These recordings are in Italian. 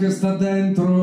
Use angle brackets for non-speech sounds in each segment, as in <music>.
che sta dentro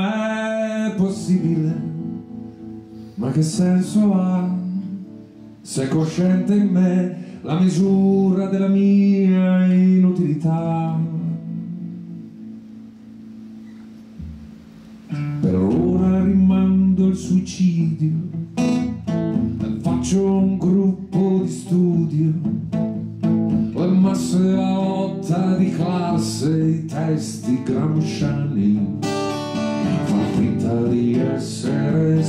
è possibile, ma che senso ha? Se è cosciente in me la misura della mia inutilità? Per ora rimando il suicidio. Faccio un gruppo di studio. Le masse la lotta di classe i testi gramsciani finta di essere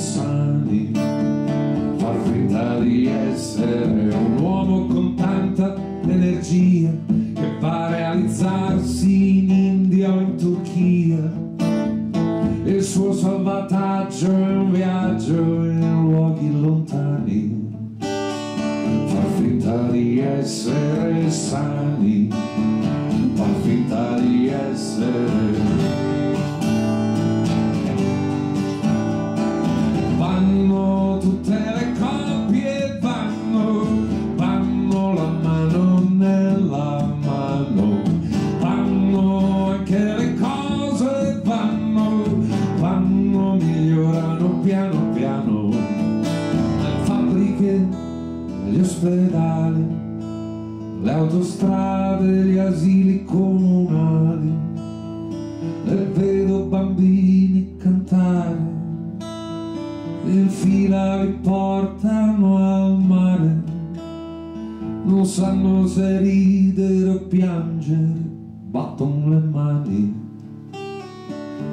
o piangere, battono le mani,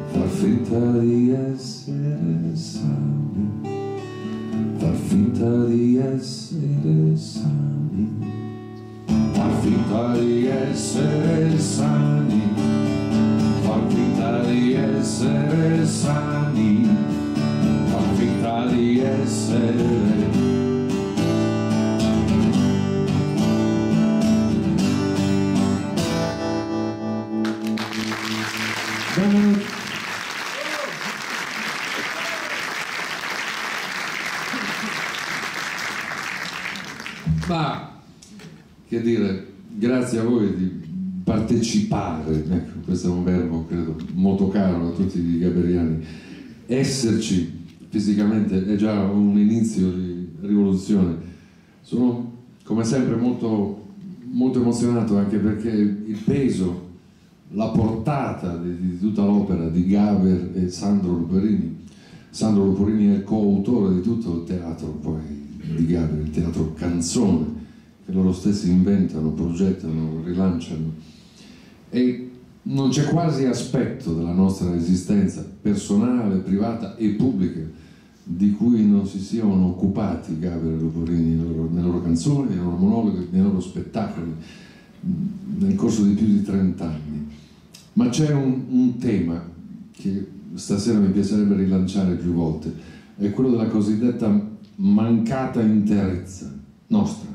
far finta di essere sani, far finta di essere sani, far finta di essere sani, far finta di essere sani. Far finta di essere Bene. Dire, grazie a voi di partecipare, ecco, questo è un verbo credo molto caro a tutti i gaberiani, esserci fisicamente è già un inizio di rivoluzione. Sono come sempre molto, molto emozionato anche perché il peso, la portata di, di tutta l'opera di Gaber e Sandro Luperini, Sandro Luperini è coautore di tutto il teatro poi di Gaber, il teatro canzone che loro stessi inventano, progettano, rilanciano e non c'è quasi aspetto della nostra esistenza personale, privata e pubblica di cui non si siano occupati Gabriele Luporini nelle loro canzoni, nei loro monologhi, nei loro spettacoli nel corso di più di 30 anni. Ma c'è un, un tema che stasera mi piacerebbe rilanciare più volte, è quello della cosiddetta mancata interezza nostra.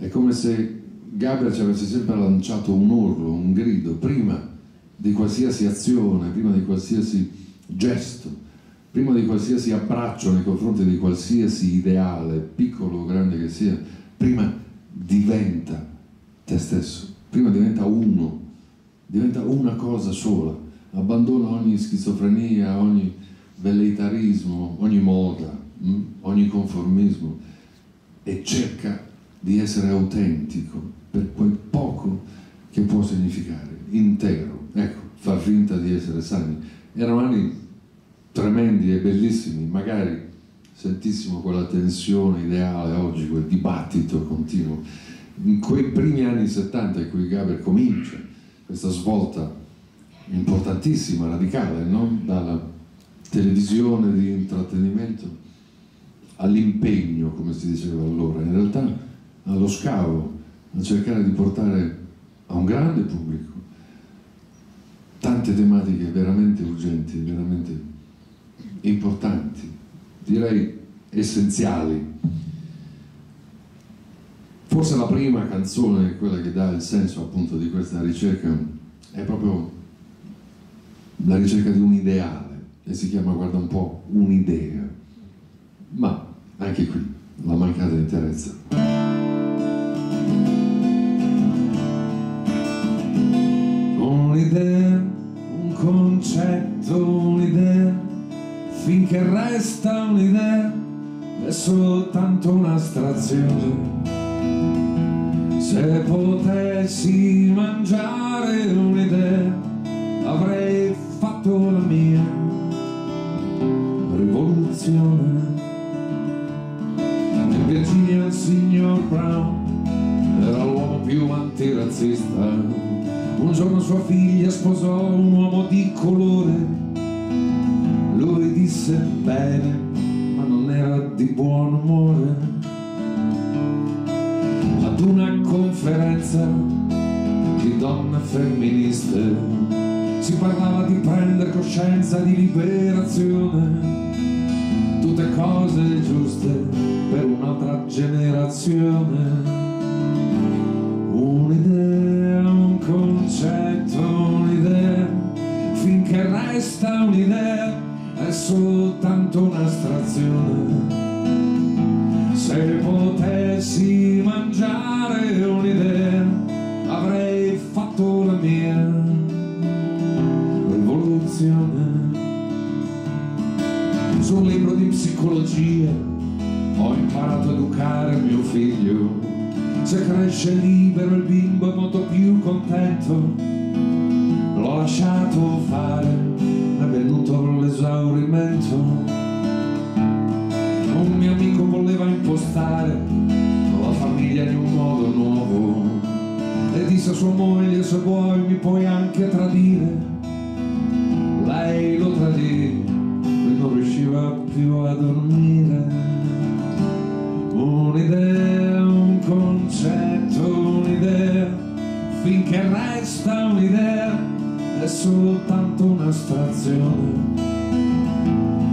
È come se Gabriele ci avesse sempre lanciato un urlo, un grido, prima di qualsiasi azione, prima di qualsiasi gesto, prima di qualsiasi abbraccio nei confronti di qualsiasi ideale, piccolo o grande che sia, prima diventa te stesso, prima diventa uno, diventa una cosa sola, abbandona ogni schizofrenia, ogni velleitarismo, ogni moda, mh? ogni conformismo e cerca di essere autentico per quel poco che può significare, intero, ecco, far finta di essere sani. Erano anni tremendi e bellissimi, magari sentissimo quella tensione ideale oggi, quel dibattito continuo. In quei primi anni 70 in cui Gaber comincia questa svolta importantissima, radicale, no? dalla televisione di intrattenimento all'impegno, come si diceva allora, in realtà allo scavo, a cercare di portare a un grande pubblico tante tematiche veramente urgenti, veramente importanti, direi essenziali. Forse la prima canzone, quella che dà il senso appunto di questa ricerca, è proprio la ricerca di un ideale e si chiama, guarda un po', un'idea. Ma anche qui la mancata interezza. Un'idea, un concetto, un'idea, finché resta un'idea, è soltanto un'astrazione. Se potessi mangiare un'idea, avrei fatto la mia rivoluzione. Brown era l'uomo più antirazzista. Un giorno sua figlia sposò un uomo di colore. Lui disse bene, ma non era di buon umore. Ad una conferenza di donne femministe si parlava di prendere coscienza di liberazione, tutte cose giuste un'altra generazione. Un'idea, un concetto, un'idea, finché resta un'idea è soltanto un'astrazione. Se potessi mangiare Se cresce libero il bimbo è molto più contento. L'ho lasciato fare, è venuto l'esaurimento. Un mio amico voleva impostare la famiglia in un modo nuovo e disse a sua moglie se vuoi mi puoi anche tradire. Lei lo tradì e non riusciva più a dormire. Un'idea, soltanto un'astrazione.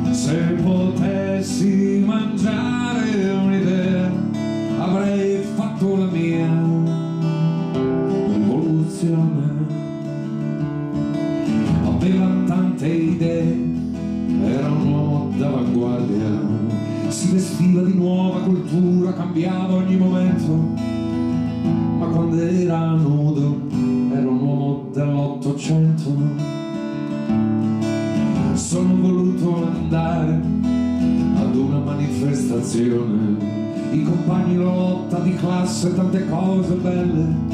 Se potessi mangiare un'idea avrei fatto la mia rivoluzione. Aveva tante idee, era un uomo d'avanguardia, si vestiva di nuova cultura, cambiava classe tante cose belle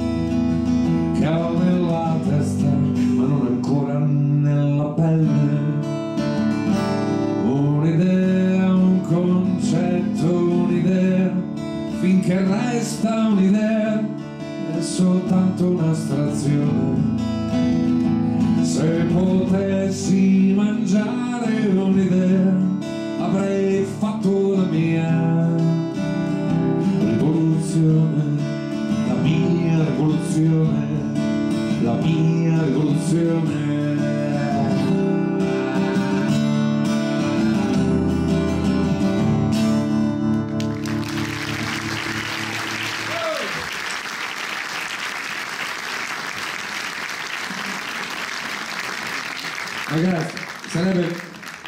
Ragazzi, sarebbe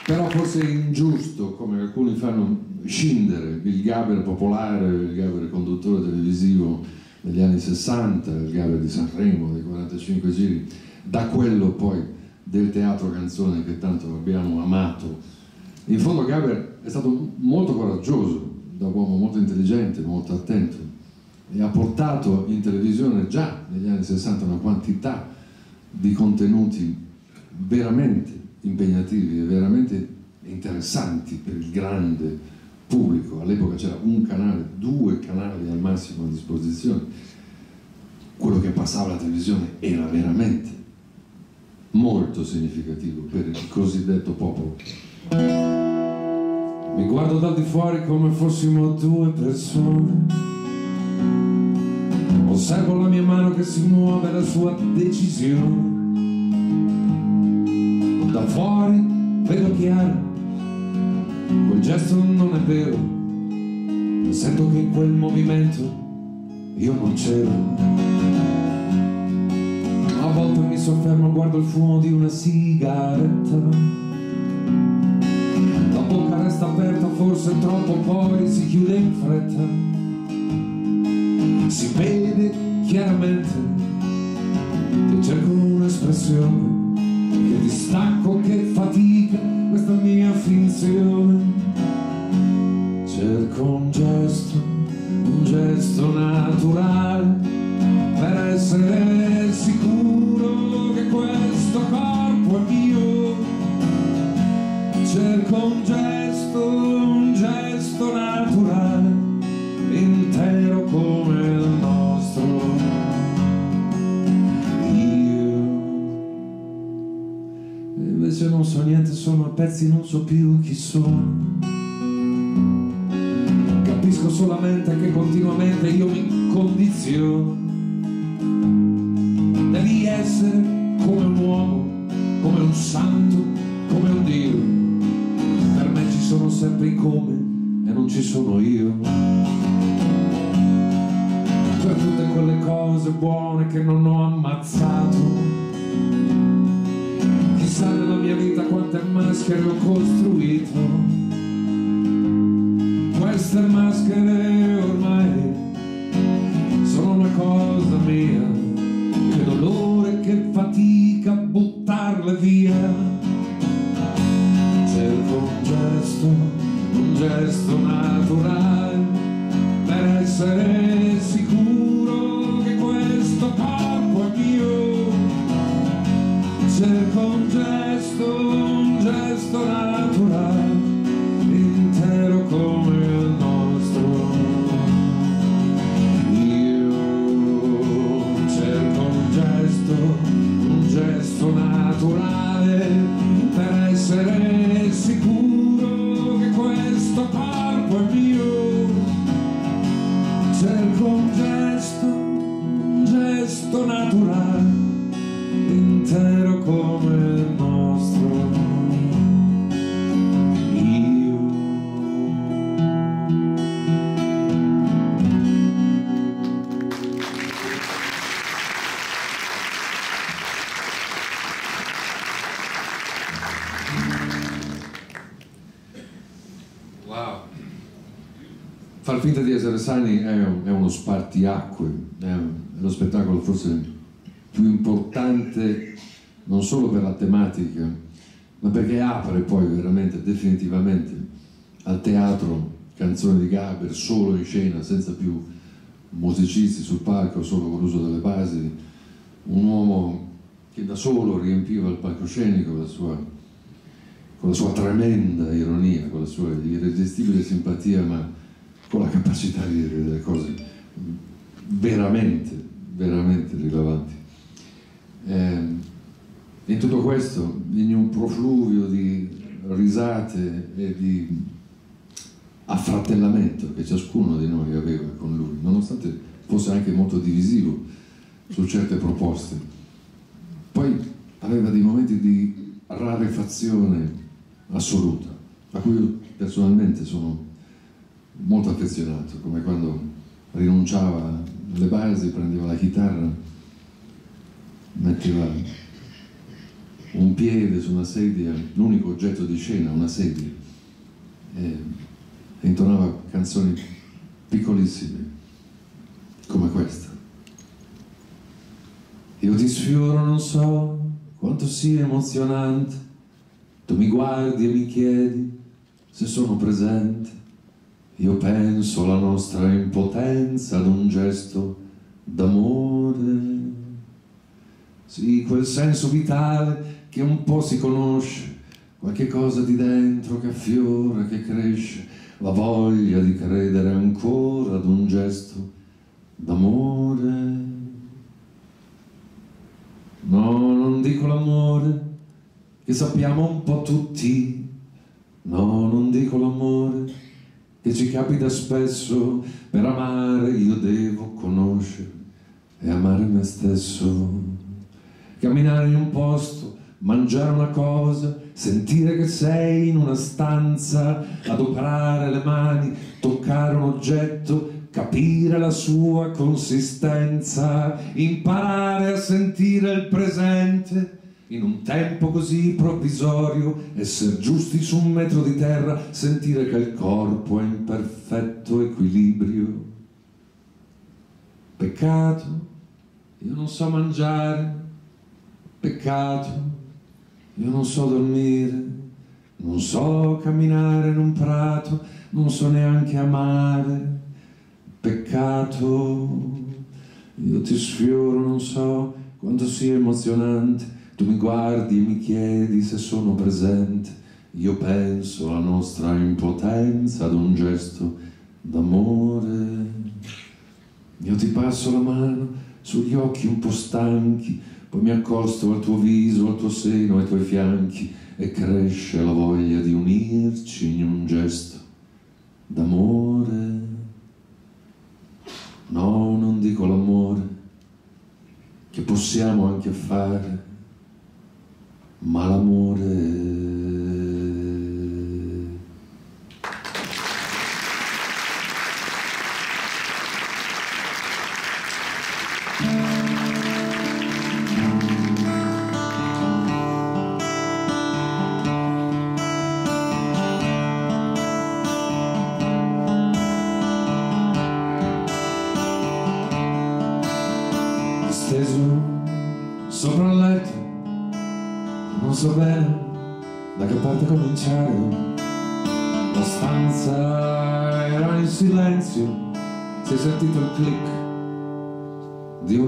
però forse ingiusto, come alcuni fanno, scindere il Gaber popolare, il Gaber conduttore televisivo degli anni 60, il Gaber di Sanremo, dei 45 giri, da quello poi del teatro canzone che tanto abbiamo amato. In fondo Gaber è stato molto coraggioso da uomo molto intelligente, molto attento, e ha portato in televisione già negli anni 60 una quantità di contenuti veramente impegnativi e veramente interessanti per il grande pubblico. All'epoca c'era un canale, due canali al massimo a disposizione. Quello che passava alla televisione era veramente molto significativo per il cosiddetto popolo. Mi guardo dal di fuori come fossimo due persone. Osservo la mia mano che si muove la sua decisione. Fuori vedo chiaro, quel gesto non è vero. Sento che in quel movimento io non c'ero. A volte mi soffermo, guardo il fumo di una sigaretta resta aperta forse troppo poi si chiude in fretta si vede chiaramente che cerco un'espressione che distacco che fatica questa mia finzione. Cerco un gesto un gesto naturale pezzi, non so più chi sono. Capisco solamente che continuamente io mi condiziono. Devi essere come un uomo, come un santo, come un Dio sono sempre i come e non ci sono io per tutte quelle cose buone che non ho ammazzato maschera ho costruito questa maschera finta di essere sani è, è uno spartiacque, è lo spettacolo forse più importante non solo per la tematica, ma perché apre poi veramente, definitivamente al teatro canzoni di Gaber solo in scena, senza più musicisti sul palco, solo con l'uso delle basi, un uomo che da solo riempiva il palcoscenico con la sua, con la sua tremenda ironia, con la sua irresistibile simpatia, ma con la capacità di dire delle cose veramente, veramente rilevanti. Eh, in tutto questo, in un profluvio di risate e di affratellamento che ciascuno di noi aveva con lui, nonostante fosse anche molto divisivo su certe proposte, poi aveva dei momenti di rarefazione assoluta, a cui io personalmente sono molto affezionato, come quando rinunciava alle basi, prendeva la chitarra, metteva un piede su una sedia, l'unico oggetto di scena, una sedia, e intonava canzoni piccolissime, come questa. Io ti sfioro, non so quanto sia emozionante, tu mi guardi e mi chiedi se sono presente Io penso alla nostra impotenza ad un gesto d'amore. Sì, quel senso vitale che un po' si conosce, qualche cosa di dentro che affiora, che cresce, la voglia di credere ancora ad un gesto d'amore. No, non dico l'amore, che sappiamo un po' tutti. No, non dico l'amore, che ci capita spesso. Per amare io devo conoscere e amare me stesso. Camminare in un posto, mangiare una cosa, sentire che sei in una stanza, adoperare le mani, toccare un oggetto, capire la sua consistenza, imparare a sentire il presente. In un tempo così provvisorio, essere giusti su un metro di terra, sentire che il corpo è in perfetto equilibrio. Peccato, io non so mangiare, peccato, io non so dormire, non so camminare in un prato, non so neanche amare peccato. Io ti sfioro, non so quanto sia emozionante. Tu mi guardi e mi chiedi se sono presente. Io penso alla nostra impotenza ad un gesto d'amore. Io ti passo la mano sugli occhi un po' stanchi, poi mi accosto al tuo viso, al tuo seno, ai tuoi fianchi e cresce la voglia di unirci in un gesto d'amore. No, non dico l'amore, che possiamo anche fare, ma l'amore...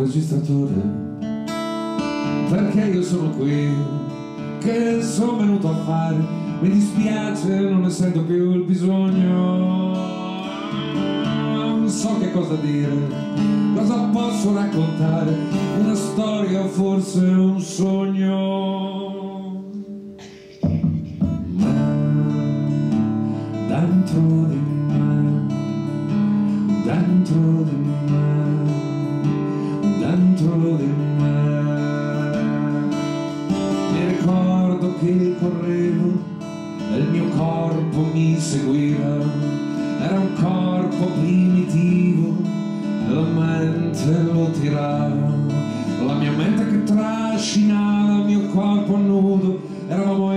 registratore. Perché io sono qui, che sono venuto a fare, mi dispiace, non ne sento più il bisogno. Non so che cosa dire, cosa posso raccontare, una storia forse un sogno. Corpo mi seguiva era un corpo primitivo la mente lo tirava. La mia mente che trascinava il mio corpo nudo eravamo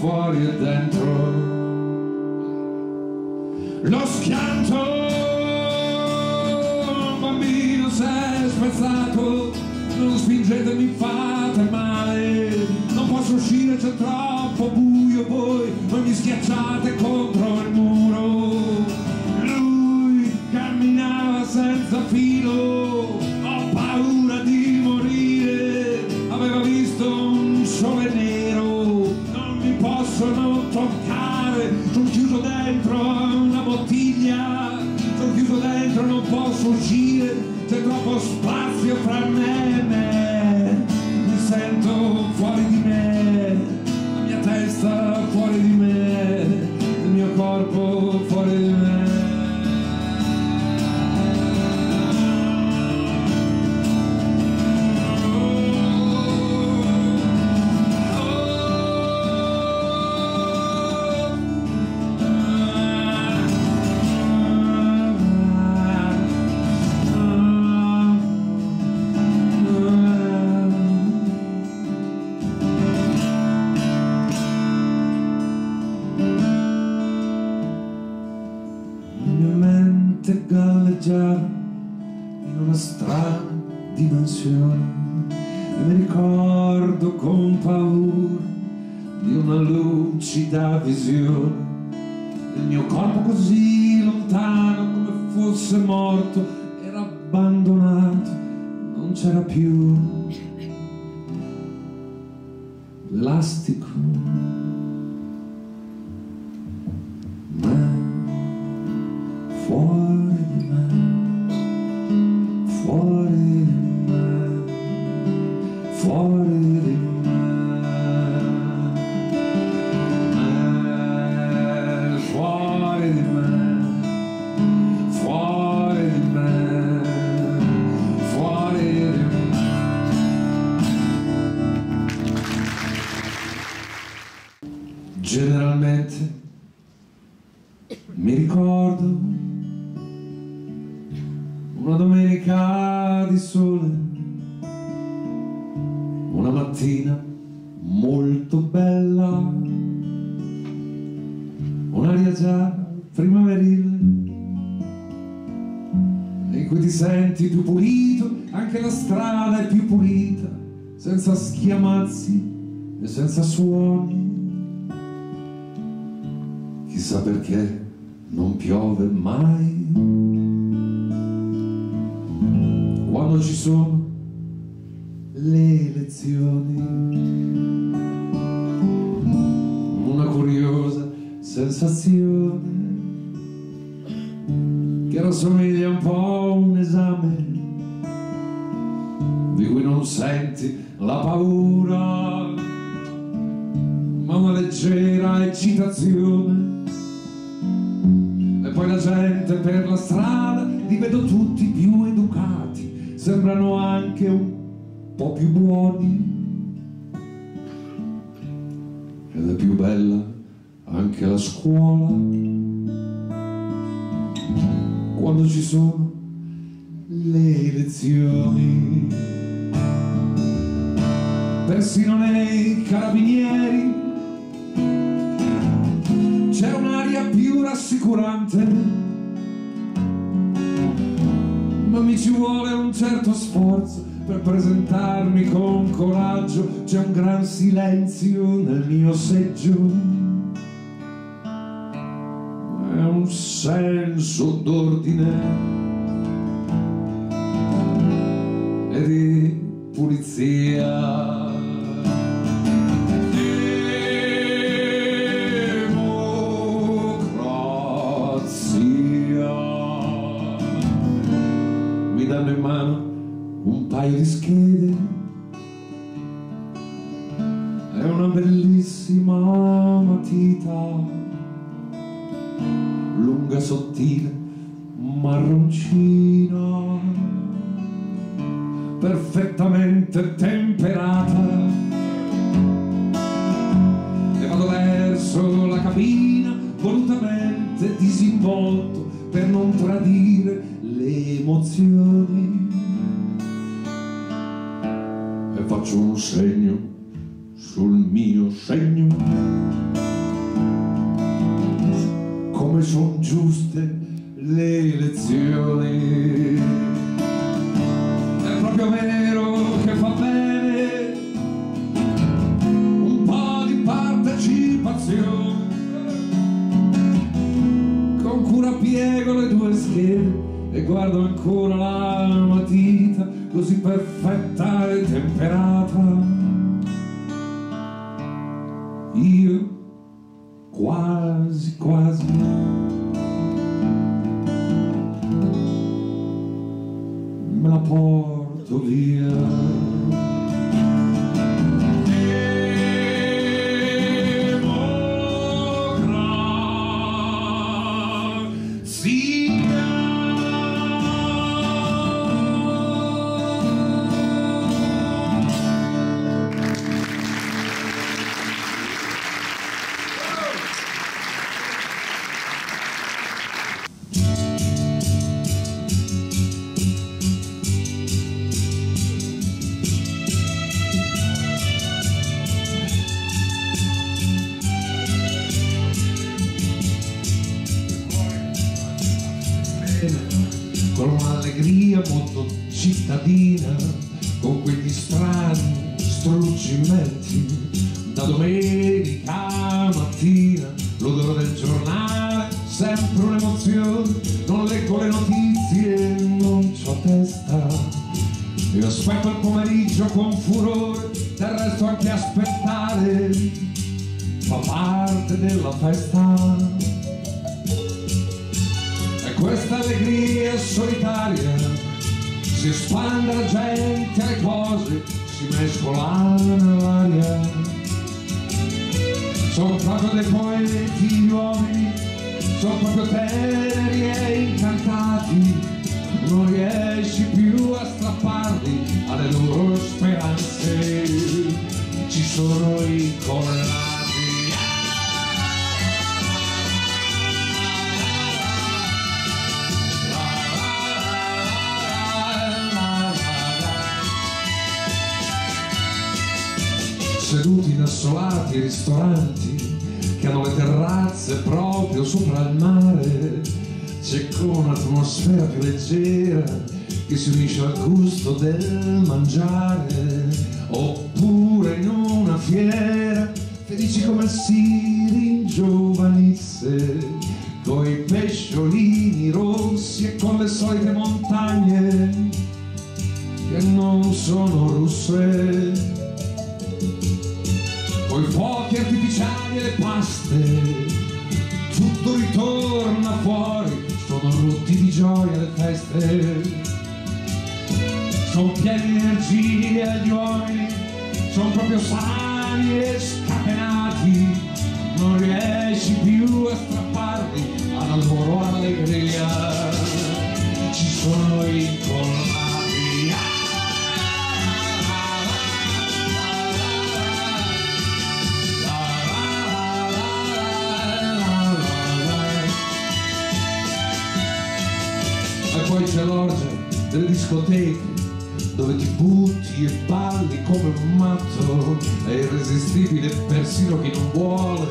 fuori e dentro. Lo schianto, un bambino si è spezzato, non spingetemi, fate male, non posso uscire, c'è troppo fosse morto era abbandonato non c'era più. L'elastico senza suoni. Ma una leggera eccitazione. E poi la gente per la strada li vedo tutti più educati, sembrano anche un po' più buoni. Ed è più bella anche la scuola. Quando ci sono le elezioni. Persino nei carabinieri rassicurante, ma mi ci vuole un certo sforzo per presentarmi con coraggio, c'è un gran silenzio nel mio seggio, è un senso d'ordine e di pulizia. Paio di schede. È una bellissima matita lunga sottile marroncina perfettamente temperata. E vado verso la cabina volutamente disinvolto per non tradire le emozioni faccio un segno sul mio segno. Come son giuste le elezioni. È proprio vero che fa bene un po' di partecipazione. Con cura piego le due schede e guardo ancora la matita così perfetta sempre un'emozione, non leggo le notizie, non c'ho testa, io aspetto il pomeriggio con furore, del resto anche aspettare fa parte della festa. Questa allegria solitaria si espande la gente le cose si mescolano nell'aria. Sono proprio dei poeti gli uomini sono proprio teneri e incantati non riesci più a strapparli alle loro speranze. Ci sono incollati seduti in assolati ristoranti che hanno le terrazze proprio sopra il mare. C'è come un'atmosfera più leggera che si unisce al gusto del mangiare. Oppure in una fiera felici come si ringiovanisse coi pesciolini rossi e con le solite montagne che non sono russe coi fuochi artificiali e le paste tutto ritorna fuori sono rotti di gioia le feste. Sono pieni di energia gli uomini sono proprio sani discoteche dove ti butti e balli come un matto è irresistibile persino chi non vuole.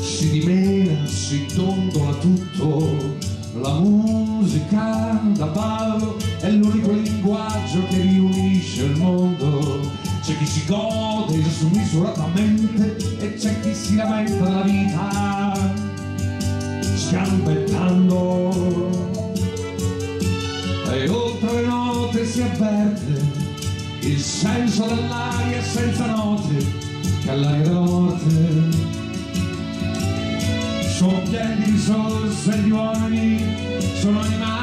Si dimena, si dondola tutto la musica da ballo è l'unico linguaggio che riunisce il mondo. C'è chi si gode smisuratamente e c'è chi si lamenta della vita sgambettando si avverte il senso dell'aria senza note che è l'aria della morte sono pieni di risorse gli uomini sono animali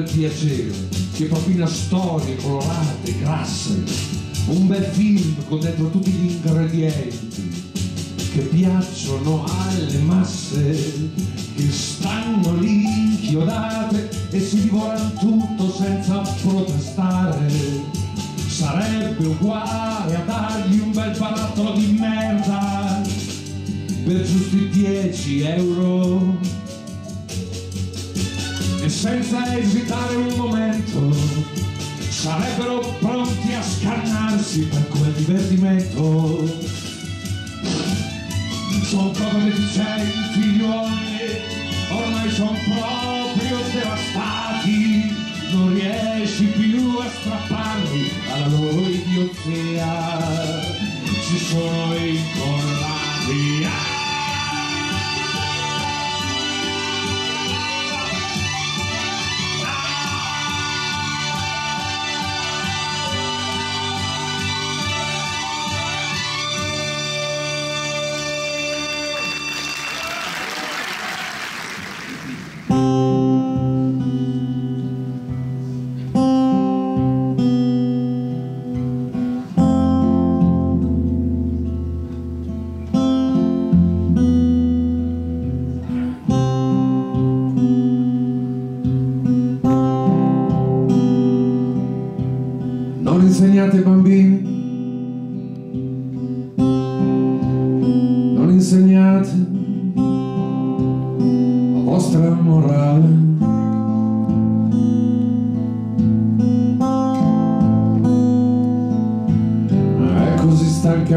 del piacere che propina storie colorate, grasse, un bel film con dentro tutti gli ingredienti che piacciono alle masse che stanno lì inchiodate e si divorano tutto senza protestare. Sarebbe uguale a dargli un bel barattolo di merda per giusti 10 euro senza esitare un momento sarebbero pronti a scannarsi per quel divertimento. Sono convincenti figlioli ormai sono proprio devastati. Non riesci più a strapparli alla loro idiozia. Ci sono incollati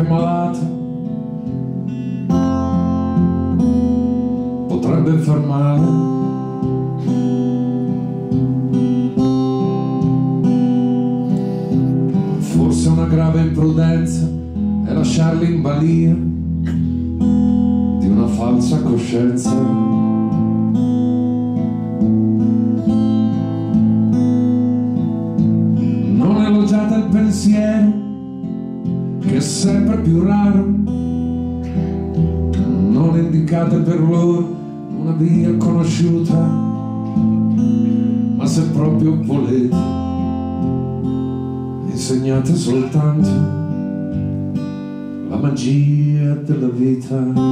così soltanto la magia della vita.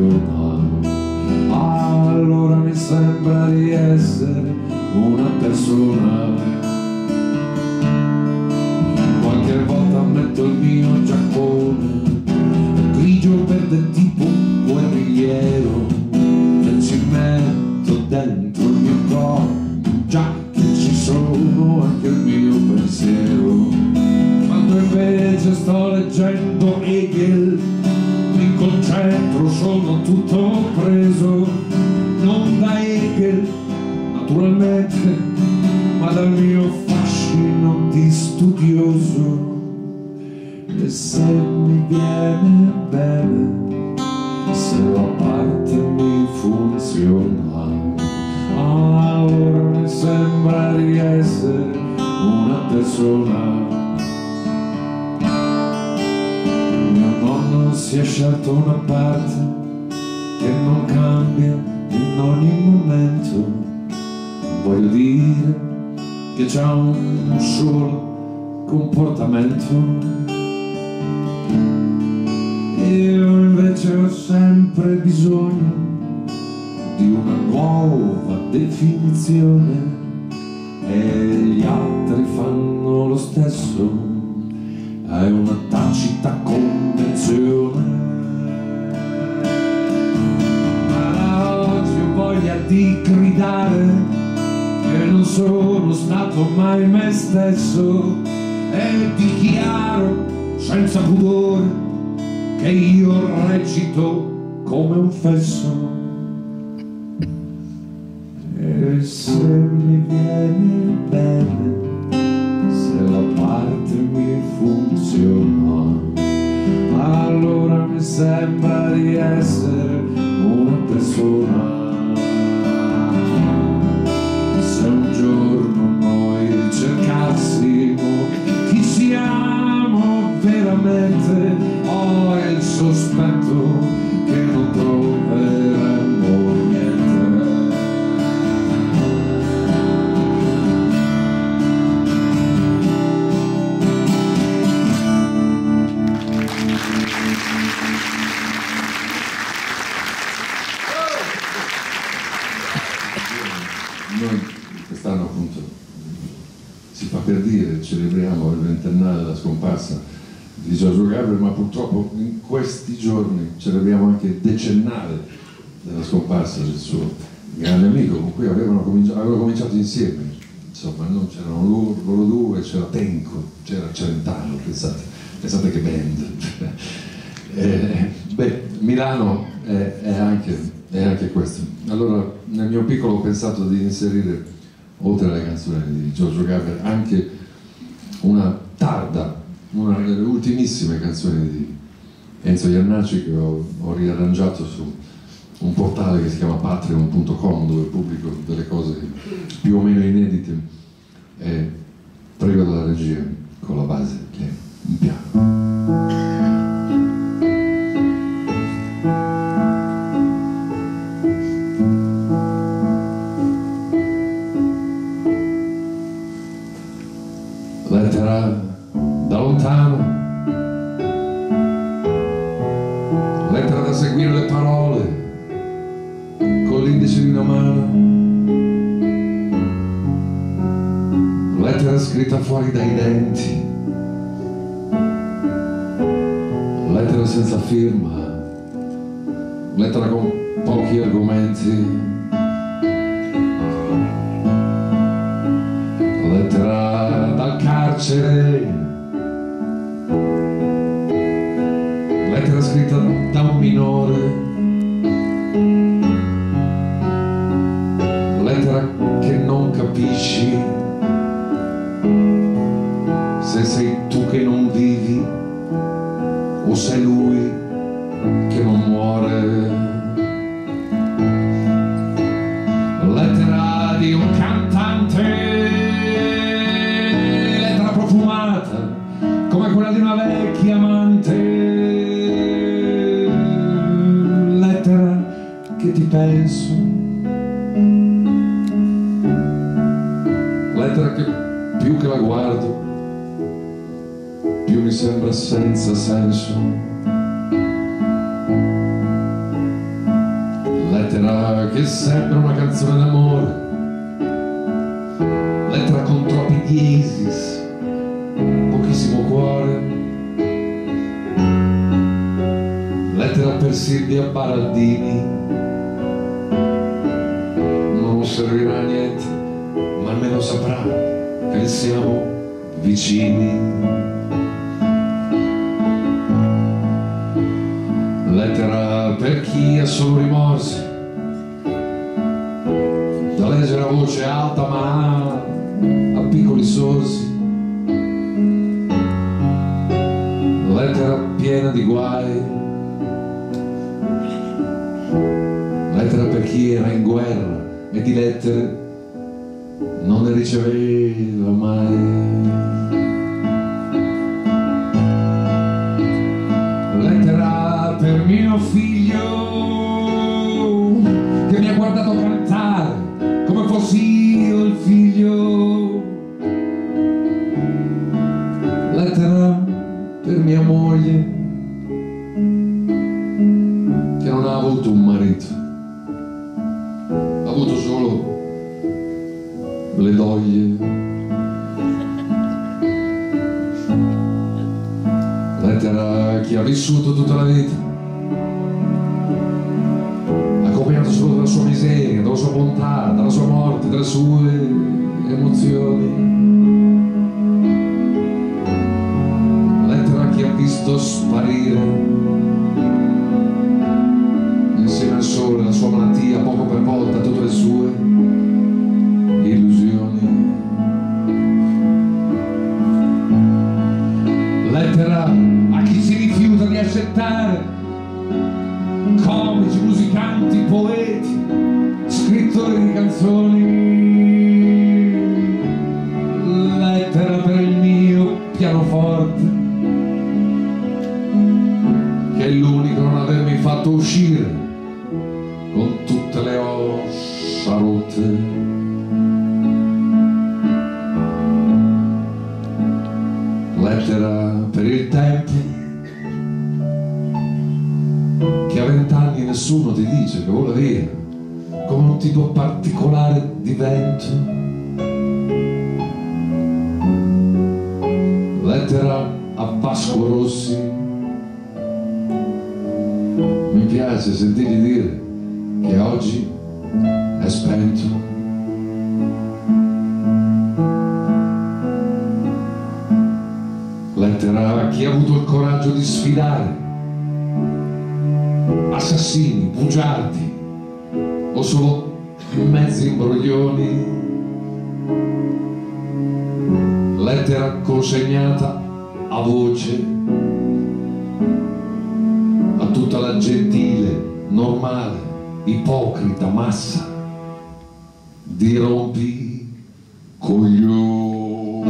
umano allora mi sembra di essere una persona qualche volta metto il mio senza pudore che io recito come un fesso. E se mi viene bene se la parte mi funziona allora mi sembra di essere una persona scomparso del suo grande amico con cui avevano cominciato, avevano cominciato insieme, insomma, no? c'erano loro, loro, due, c'era Tenco, c'era Celentano, pensate, pensate che band. <laughs> eh, beh, Milano è, è, anche, è, anche, questo. Allora, nel mio piccolo ho pensato di inserire, oltre alle canzoni di Giorgio Gaber, anche una tarda, una delle ultimissime canzoni di Enzo Iannacci che ho, ho riarrangiato su un portale che si chiama patreon.com dove pubblico delle cose più o meno inedite. Quella che sembra una canzone d'amore. Lettera con troppi diesis Pochissimo cuore. Lettera per Silvia Baraldini. Non servirà niente Ma almeno saprà che siamo vicini. Lettera per chi ha solo rimorsi voce alta ma a piccoli sorsi. Lettera piena di guai. Lettera per chi era in guerra e di lettere non ne riceveva mai. di rompi coglioni.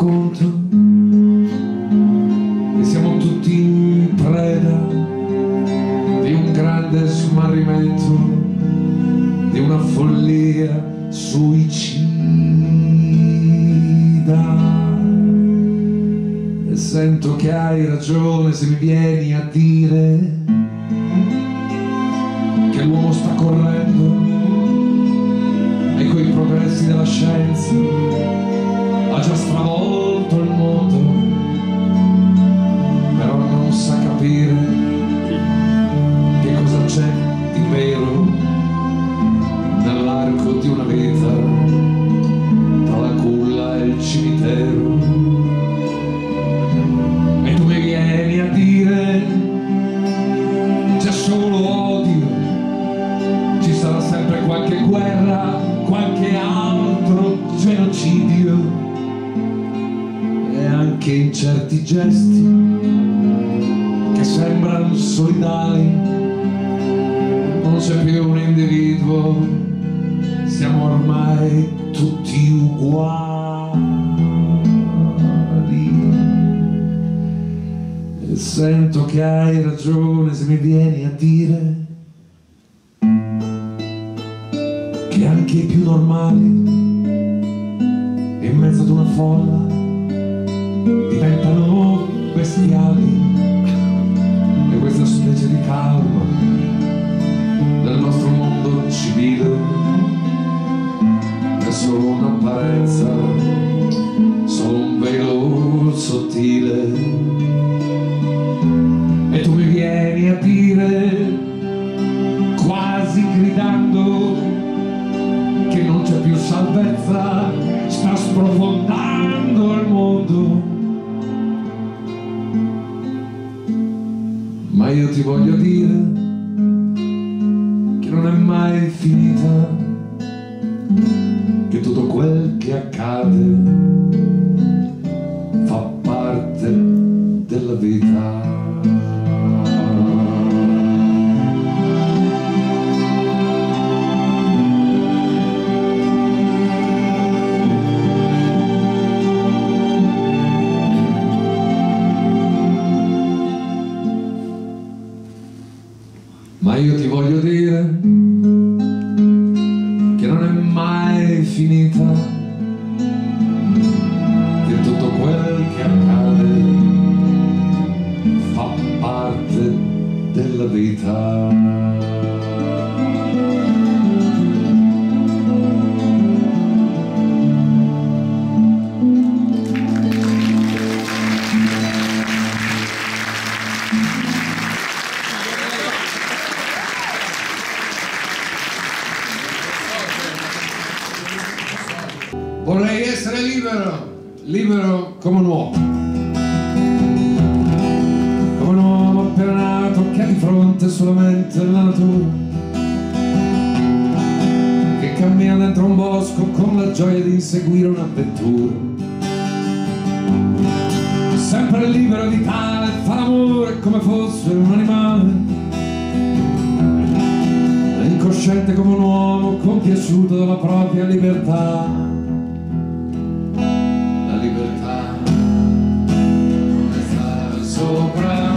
conto che siamo tutti in preda di un grande smarrimento, di una follia suicida. E sento che hai ragione se mi vieni a dire Nessuno apparenza fronte solamente la natura che cammina dentro un bosco con la gioia di inseguire un'avventura. Sempre libero di tale fa l'amore come fosse un animale. Incosciente come un uomo compiaciuto della propria libertà. La libertà come è stare sopra.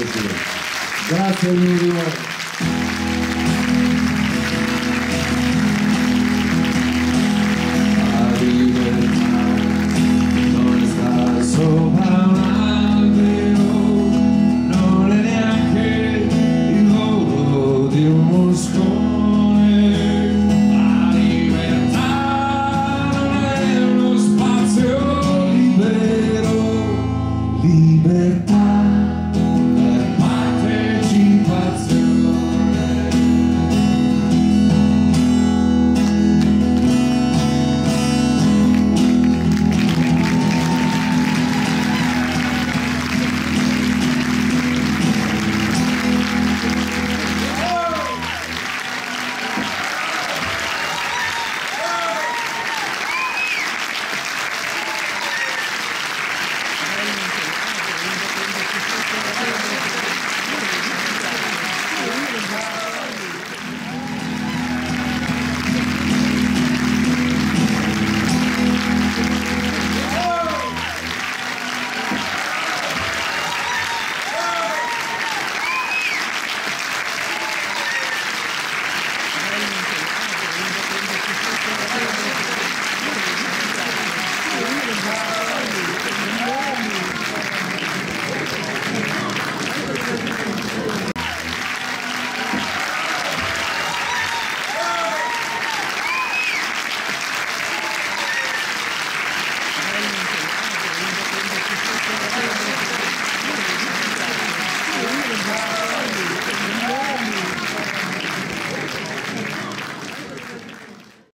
Partecipazione.